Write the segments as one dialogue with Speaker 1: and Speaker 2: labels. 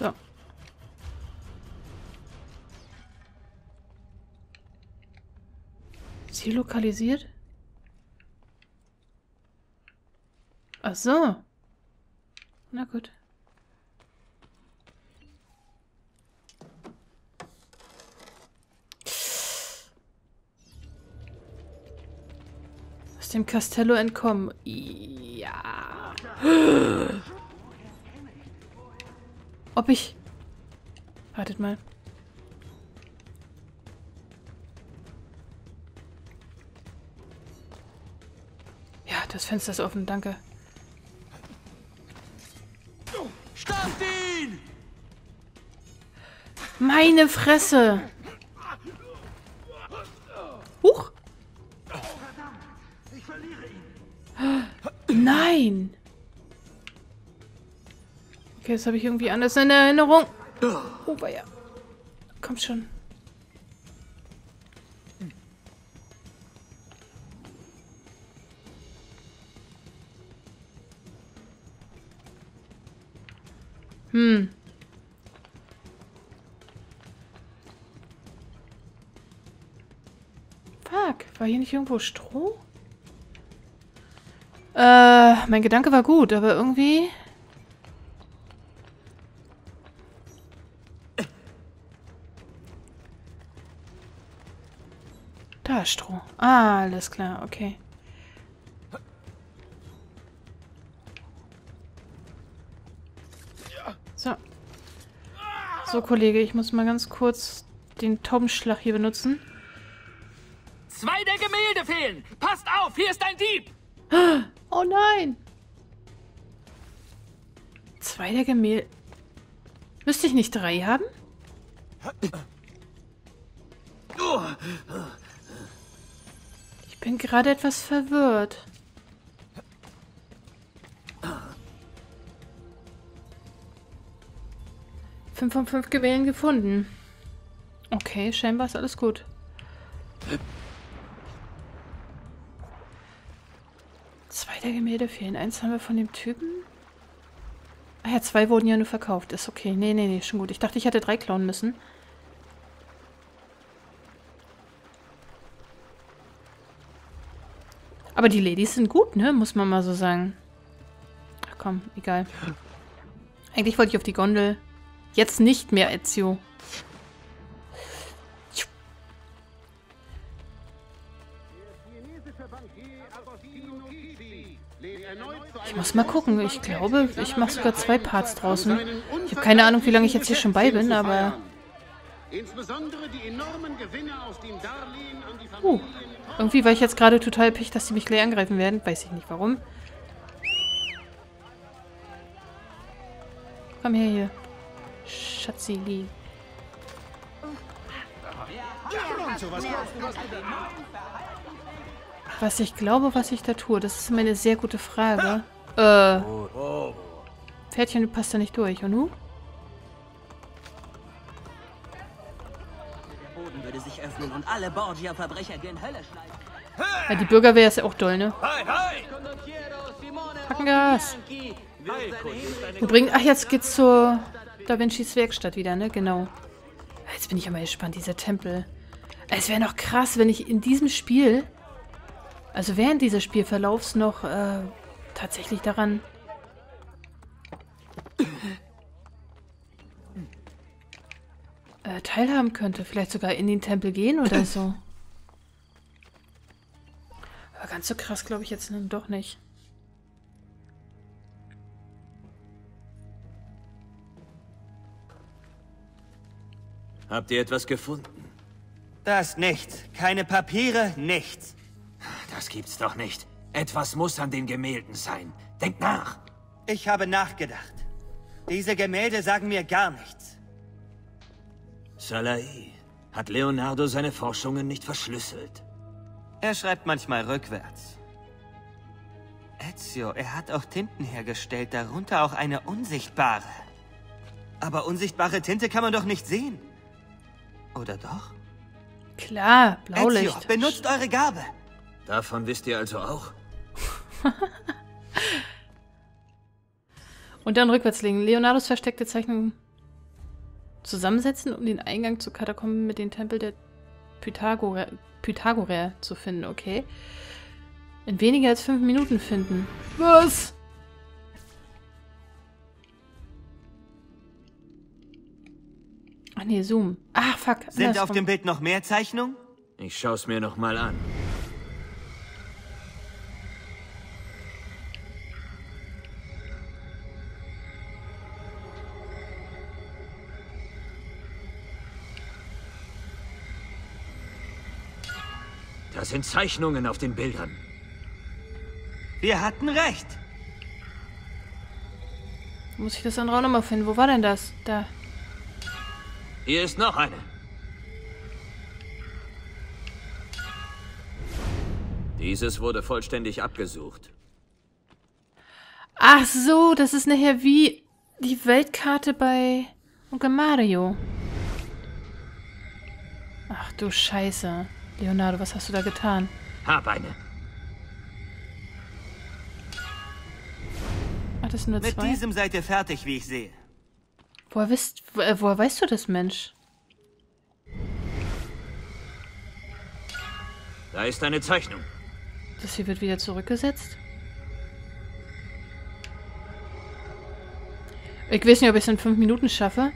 Speaker 1: So. Ziel lokalisiert? Ach so. Na gut. Aus dem Castello entkommen. Ja. Ob ich... Wartet mal. Ja, das Fenster ist offen, danke.
Speaker 2: Stoppt ihn!
Speaker 1: Meine Fresse! Huch! Nein! Okay, das habe ich irgendwie anders in Erinnerung. Oh, ja. Kommt schon. Hm. Fuck, war hier nicht irgendwo Stroh? Äh, mein Gedanke war gut, aber irgendwie... Da Stroh. Ah, alles klar, okay. So. So, Kollege, ich muss mal ganz kurz den Taubenschlag hier benutzen.
Speaker 2: Zwei der Gemälde fehlen! Passt auf, hier ist ein Dieb!
Speaker 1: Oh nein! Zwei der Gemälde. Müsste ich nicht drei haben? Bin gerade etwas verwirrt. Fünf von fünf Gemälden gefunden. Okay, scheinbar ist alles gut. Zwei der Gemälde fehlen. Eins haben wir von dem Typen. Ah ja, zwei wurden ja nur verkauft. Ist okay. Nee, nee, nee, schon gut. Ich dachte, ich hätte drei klauen müssen. Aber die Ladies sind gut, ne? Muss man mal so sagen. Ach komm, egal. Eigentlich wollte ich auf die Gondel. Jetzt nicht mehr, Ezio. Ich muss mal gucken. Ich glaube, ich mache sogar zwei Parts draußen. Ich habe keine Ahnung, wie lange ich jetzt hier schon bei bin, aber... Uh, irgendwie war ich jetzt gerade total pech, dass sie mich gleich angreifen werden. Weiß ich nicht warum. Komm her hier. Schatzili. Was ich glaube, was ich da tue, das ist meine sehr gute Frage. Äh. Pferdchen, du passt da nicht durch, und nu?
Speaker 3: Würde sich öffnen und alle Borgia-Verbrecher gen Hölle schleifen.
Speaker 1: Ja, die Bürgerwehr ist ja auch doll, ne?
Speaker 2: Hi, hi!
Speaker 1: Hackengas. Wir bringen... Ach, jetzt geht's zur Da Vincis Werkstatt wieder, ne? Genau. Jetzt bin ich ja mal gespannt, dieser Tempel. Es wäre noch krass, wenn ich in diesem Spiel, also während dieses Spielverlaufs noch äh, tatsächlich daran teilhaben könnte. Vielleicht sogar in den Tempel gehen oder so. Aber ganz so krass glaube ich jetzt nun doch nicht.
Speaker 4: Habt ihr etwas gefunden?
Speaker 3: Das nichts. Keine Papiere, nichts.
Speaker 4: Das gibt's doch nicht. Etwas muss an den Gemälden sein. Denkt nach.
Speaker 3: Ich habe nachgedacht. Diese Gemälde sagen mir gar nichts.
Speaker 4: Salai, hat Leonardo seine Forschungen nicht verschlüsselt?
Speaker 3: Er schreibt manchmal rückwärts. Ezio, er hat auch Tinten hergestellt, darunter auch eine unsichtbare. Aber unsichtbare Tinte kann man doch nicht sehen. Oder doch?
Speaker 1: Klar,
Speaker 3: Ezio,
Speaker 1: Blaulicht.
Speaker 3: benutzt eure Gabe.
Speaker 4: Davon wisst ihr also auch?
Speaker 1: Und dann rückwärts legen. Leonardos versteckte Zeichnung zusammensetzen, um den Eingang zu Katakomben mit dem Tempel der Pythagoreer, Pythagoreer zu finden. Okay. In weniger als fünf Minuten finden. Was? Ach nee, Zoom. Ach, fuck.
Speaker 3: Sind auf dem Bild noch mehr Zeichnungen?
Speaker 4: Ich schau's mir noch mal an. Da sind Zeichnungen auf den Bildern.
Speaker 3: Wir hatten recht.
Speaker 1: Muss ich das andere auch nochmal finden? Wo war denn das? Da.
Speaker 4: Hier ist noch eine. Dieses wurde vollständig abgesucht.
Speaker 1: Ach so, das ist nachher wie die Weltkarte bei Onkel Mario. Ach du Scheiße. Leonardo, was hast du da getan?
Speaker 4: Hab eine.
Speaker 1: Ach, das sind nur
Speaker 3: Mit
Speaker 1: zwei.
Speaker 3: diesem seid ihr fertig, wie ich sehe.
Speaker 1: Woher, wisst, wo, äh, woher weißt du das, Mensch?
Speaker 4: Da ist eine Zeichnung.
Speaker 1: Das hier wird wieder zurückgesetzt? Ich weiß nicht, ob ich es in fünf Minuten schaffe.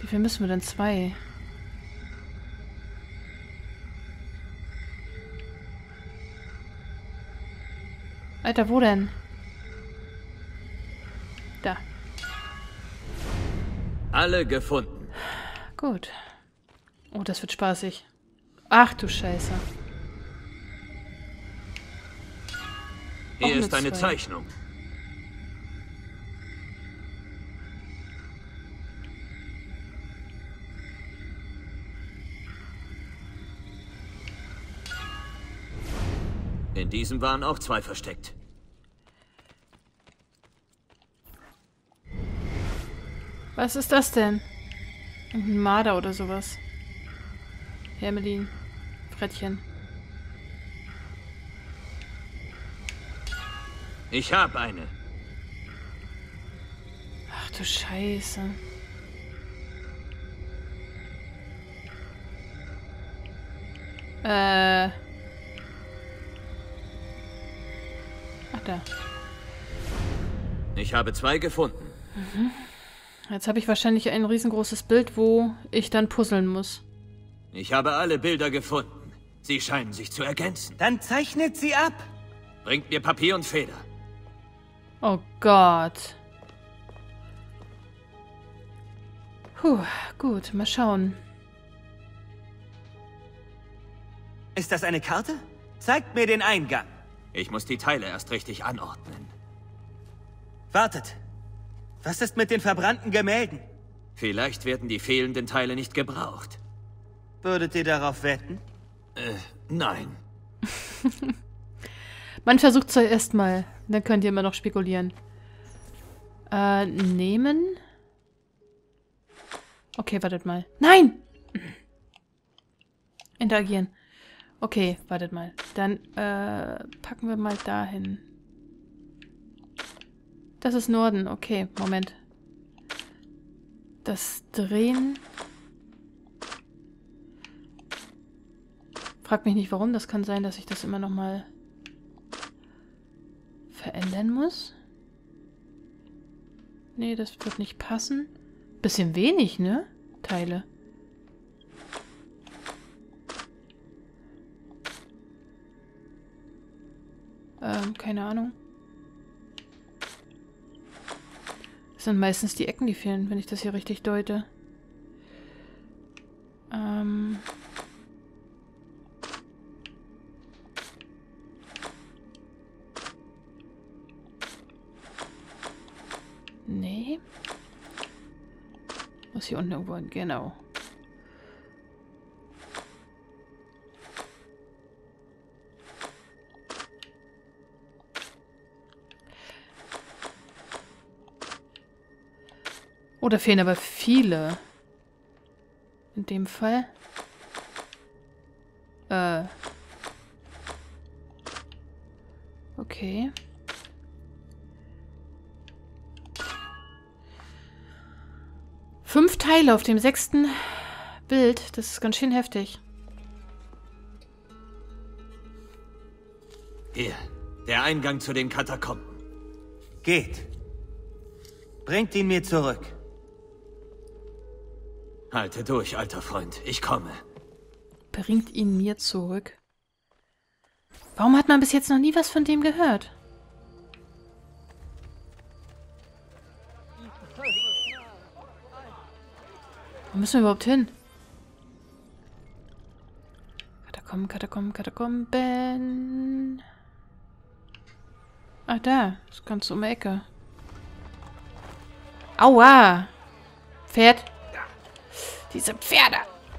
Speaker 1: Wie viel müssen wir denn? Zwei. Alter, wo denn? Da.
Speaker 4: Alle gefunden.
Speaker 1: Gut. Oh, das wird spaßig. Ach du Scheiße.
Speaker 4: Hier ist eine
Speaker 1: zwei.
Speaker 4: Zeichnung. In diesem waren auch zwei versteckt.
Speaker 1: Was ist das denn? Ein Marder oder sowas. Hermelin. Frettchen.
Speaker 4: Ich habe eine.
Speaker 1: Ach du Scheiße. Äh. Ach da.
Speaker 4: Ich habe zwei gefunden.
Speaker 1: Jetzt habe ich wahrscheinlich ein riesengroßes Bild, wo ich dann puzzeln muss.
Speaker 4: Ich habe alle Bilder gefunden. Sie scheinen sich zu ergänzen.
Speaker 3: Dann zeichnet sie ab.
Speaker 4: Bringt mir Papier und Feder.
Speaker 1: Oh Gott. Puh, gut, mal schauen.
Speaker 3: Ist das eine Karte? Zeigt mir den Eingang.
Speaker 4: Ich muss die Teile erst richtig anordnen.
Speaker 3: Wartet. Was ist mit den verbrannten Gemälden?
Speaker 4: Vielleicht werden die fehlenden Teile nicht gebraucht.
Speaker 3: Würdet ihr darauf wetten?
Speaker 4: Nein.
Speaker 1: Man versucht zuerst mal. Dann könnt ihr immer noch spekulieren. Äh, nehmen? Okay, wartet mal. Nein! Interagieren. Okay, wartet mal. Dann, äh, packen wir mal dahin. Das ist Norden. Okay, Moment. Das Drehen. Frag mich nicht warum. Das kann sein, dass ich das immer noch mal verändern muss. Nee, das wird nicht passen. Bisschen wenig, ne? Teile. Ähm, keine Ahnung. Das sind meistens die Ecken, die fehlen, wenn ich das hier richtig deute. Ähm... Nee. Muss hier unten irgendwo hin, genau. Oh, da fehlen aber viele. In dem Fall. Äh. Okay. Fünf Teile auf dem sechsten Bild. Das ist ganz schön heftig.
Speaker 4: Hier, der Eingang zu den Katakomben.
Speaker 3: Geht. Bringt ihn mir zurück.
Speaker 4: Halte durch, alter Freund. Ich komme.
Speaker 1: Bringt ihn mir zurück. Warum hat man bis jetzt noch nie was von dem gehört? Wo müssen wir überhaupt hin? Katakomben, Katakomben, Katakomben. Ah, da. Das ist ganz um die Ecke. Aua! Pferd. Diese Pferde.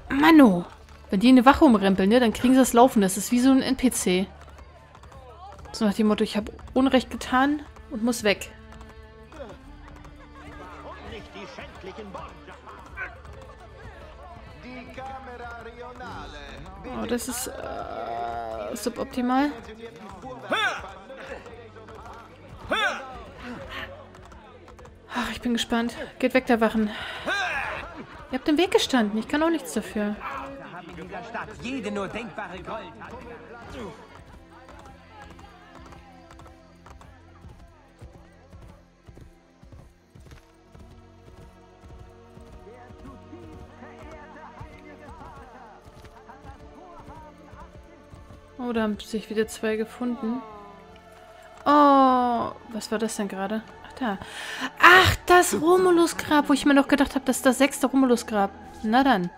Speaker 1: Manu. Wenn die eine Wache umrempeln, ne, dann kriegen sie das Laufen. Das ist wie so ein NPC. So nach dem Motto, ich habe Unrecht getan und muss weg. Oh, das ist äh, suboptimal. Ach, ich bin gespannt. Geht weg, der Wachen. Ihr habt im Weg gestanden. Ich kann auch nichts dafür. Oh, da haben sich wieder zwei gefunden. Oh, was war das denn gerade? Ach, da. Ach, das Romulus-Grab, wo ich mir noch gedacht habe, das ist das sechste Romulus-Grab. Na dann.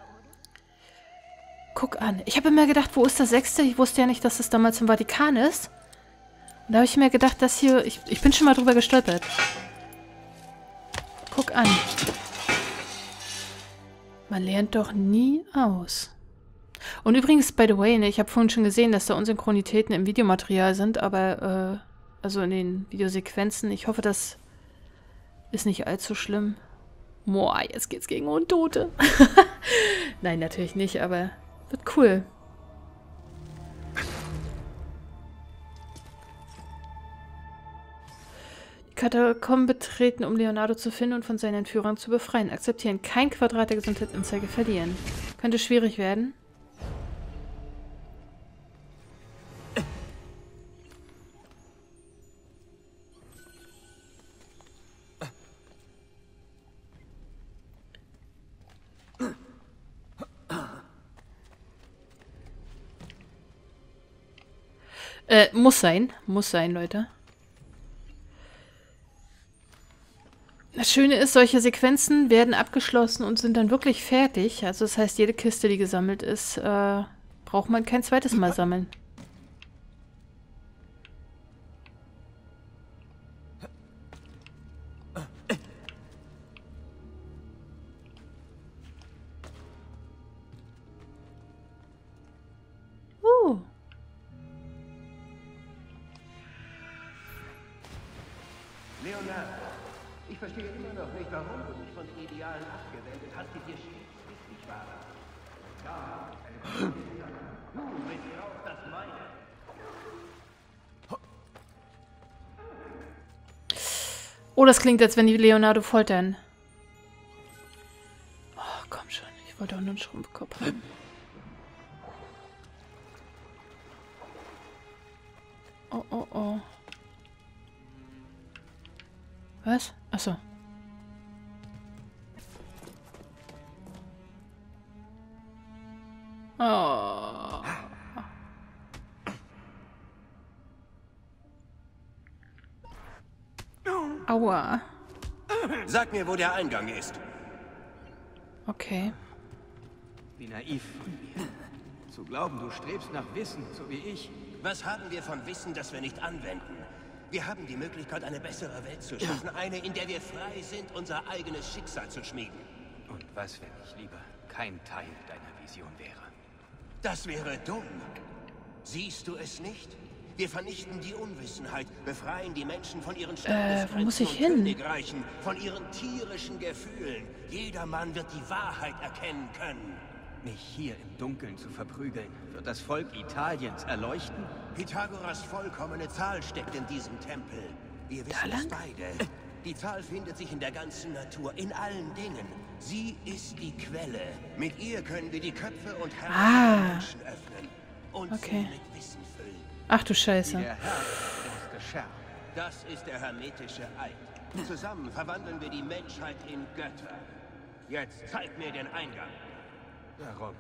Speaker 1: Guck an. Ich habe immer gedacht, wo ist das sechste? Ich wusste ja nicht, dass das damals im Vatikan ist. Und da habe ich mir gedacht, dass hier... Ich, ich bin schon mal drüber gestolpert. Guck an. Man lernt doch nie aus. Und übrigens, by the way, ne, ich habe vorhin schon gesehen, dass da Unsynchronitäten im Videomaterial sind, aber, äh, also in den Videosequenzen. Ich hoffe, das ist nicht allzu schlimm. Boah, jetzt geht's gegen Untote. Nein, natürlich nicht, aber wird cool. Die Katakomben betreten, um Leonardo zu finden und von seinen Entführern zu befreien. Akzeptieren. Kein Quadrat der Gesundheitsanzeige verlieren. Könnte schwierig werden. Äh, muss sein. Muss sein, Leute. Das Schöne ist, solche Sequenzen werden abgeschlossen und sind dann wirklich fertig. Also das heißt, jede Kiste, die gesammelt ist, äh, braucht man kein zweites Mal sammeln. Oh, das klingt, als wenn die Leonardo foltern. Oh, komm schon. Ich wollte auch nur einen Schrumpfkopf haben. Oh, oh, oh. Was? Achso. Oh. Aua.
Speaker 5: Sag mir, wo der Eingang ist.
Speaker 1: Okay.
Speaker 6: Wie naiv von mir. Zu glauben, du strebst nach Wissen, so wie ich.
Speaker 5: Was haben wir von Wissen, das wir nicht anwenden? Wir haben die Möglichkeit, eine bessere Welt zu schaffen. Eine, in der wir frei sind, unser eigenes Schicksal zu schmieden.
Speaker 6: Und was, wenn ich lieber kein Teil deiner Vision wäre?
Speaker 5: Das wäre dumm. Siehst du es nicht? Wir vernichten die Unwissenheit, befreien die Menschen von ihren
Speaker 1: Äh, wo muss ich
Speaker 5: und
Speaker 1: hin?
Speaker 5: Königreichen, von ihren tierischen Gefühlen. Jedermann wird die Wahrheit erkennen können.
Speaker 6: Mich hier im Dunkeln zu verprügeln, wird das Volk Italiens erleuchten?
Speaker 5: Pythagoras vollkommene Zahl steckt in diesem Tempel. Wir wissen es beide. Die Zahl findet sich in der ganzen Natur, in allen Dingen. Sie ist die Quelle. Mit ihr können wir die Köpfe und Herzen
Speaker 1: Ah.
Speaker 5: der Menschen öffnen. Und
Speaker 1: Okay.
Speaker 5: sie mit Wissen.
Speaker 1: Ach du Scheiße.
Speaker 6: Der Herr ist geschärft.
Speaker 5: Das ist der hermetische Eid. Zusammen verwandeln wir die Menschheit in Götter. Jetzt zeig mir den Eingang.
Speaker 6: Warum?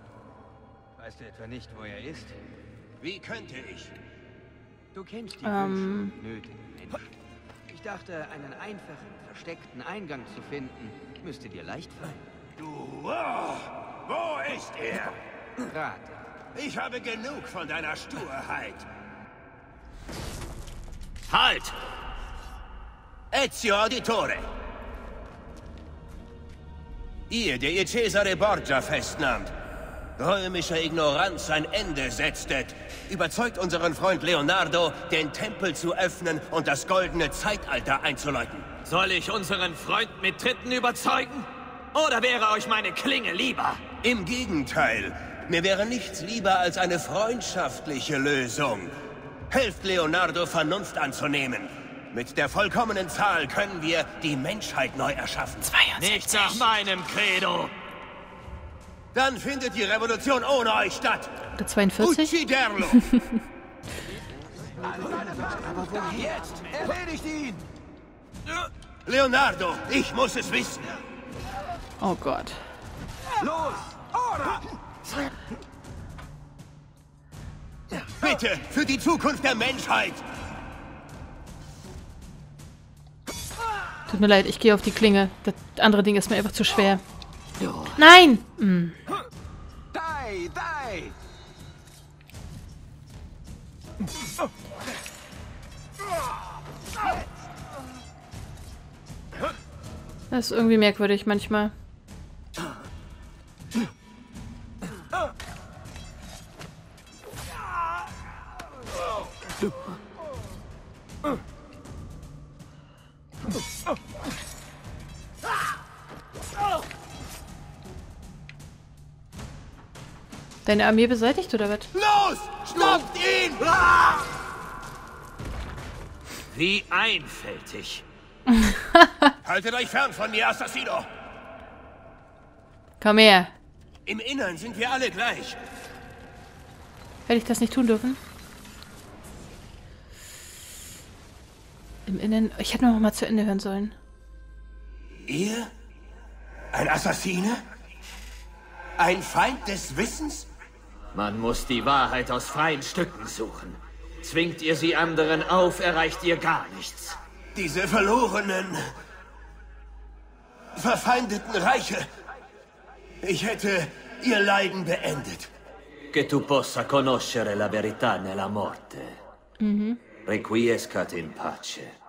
Speaker 6: Weißt du etwa nicht, wo er ist?
Speaker 5: Wie könnte ich?
Speaker 6: Du kennst die
Speaker 1: Ähm.
Speaker 6: Wünsche und Nöte der Menschen. Ich dachte, einen einfachen, versteckten Eingang zu finden, müsste dir leicht fallen.
Speaker 5: Du, oh, wo ist er?
Speaker 6: Rate.
Speaker 5: Ich habe genug von deiner Sturheit.
Speaker 4: Halt!
Speaker 5: Ezio Auditore. Ihr, der ihr Cesare Borgia festnahmt, römischer Ignoranz ein Ende setztet, überzeugt unseren Freund Leonardo, den Tempel zu öffnen und das goldene Zeitalter einzuläuten.
Speaker 4: Soll ich unseren Freund mit Tritten überzeugen? Oder wäre euch meine Klinge lieber?
Speaker 5: Im Gegenteil, mir wäre nichts lieber als eine freundschaftliche Lösung. Helft Leonardo, Vernunft anzunehmen. Mit der vollkommenen Zahl können wir die Menschheit neu erschaffen.
Speaker 4: Nicht nach meinem Credo.
Speaker 5: Dann findet die Revolution ohne euch statt.
Speaker 1: Oder 42?
Speaker 5: Ucciderlo!
Speaker 6: Jetzt! Erledigt ihn!
Speaker 5: Leonardo, ich muss es wissen.
Speaker 1: Oh Gott.
Speaker 5: Bitte, für die Zukunft der Menschheit.
Speaker 1: Tut mir leid, ich gehe auf die Klinge. Das andere Ding ist mir einfach zu schwer. Nein! Hm. Das ist irgendwie merkwürdig manchmal. Deine Armee beseitigt oder was?
Speaker 5: Los! Stoppt ihn!
Speaker 4: Wie einfältig.
Speaker 5: Haltet euch fern von mir, Assassino.
Speaker 1: Komm her.
Speaker 5: Im Innern sind wir alle gleich.
Speaker 1: Hätte ich das nicht tun dürfen? Im Innen. Ich hätte noch mal zu Ende hören sollen.
Speaker 5: Ihr? Ein Assassine? Ein Feind des Wissens?
Speaker 4: Man muss die Wahrheit aus freien Stücken suchen. Zwingt ihr sie anderen auf, erreicht ihr gar nichts.
Speaker 5: Diese verlorenen, verfeindeten Reiche. Ich hätte ihr Leiden beendet.
Speaker 4: Che tu possa conoscere la verità nella morte. Requiescat in pace.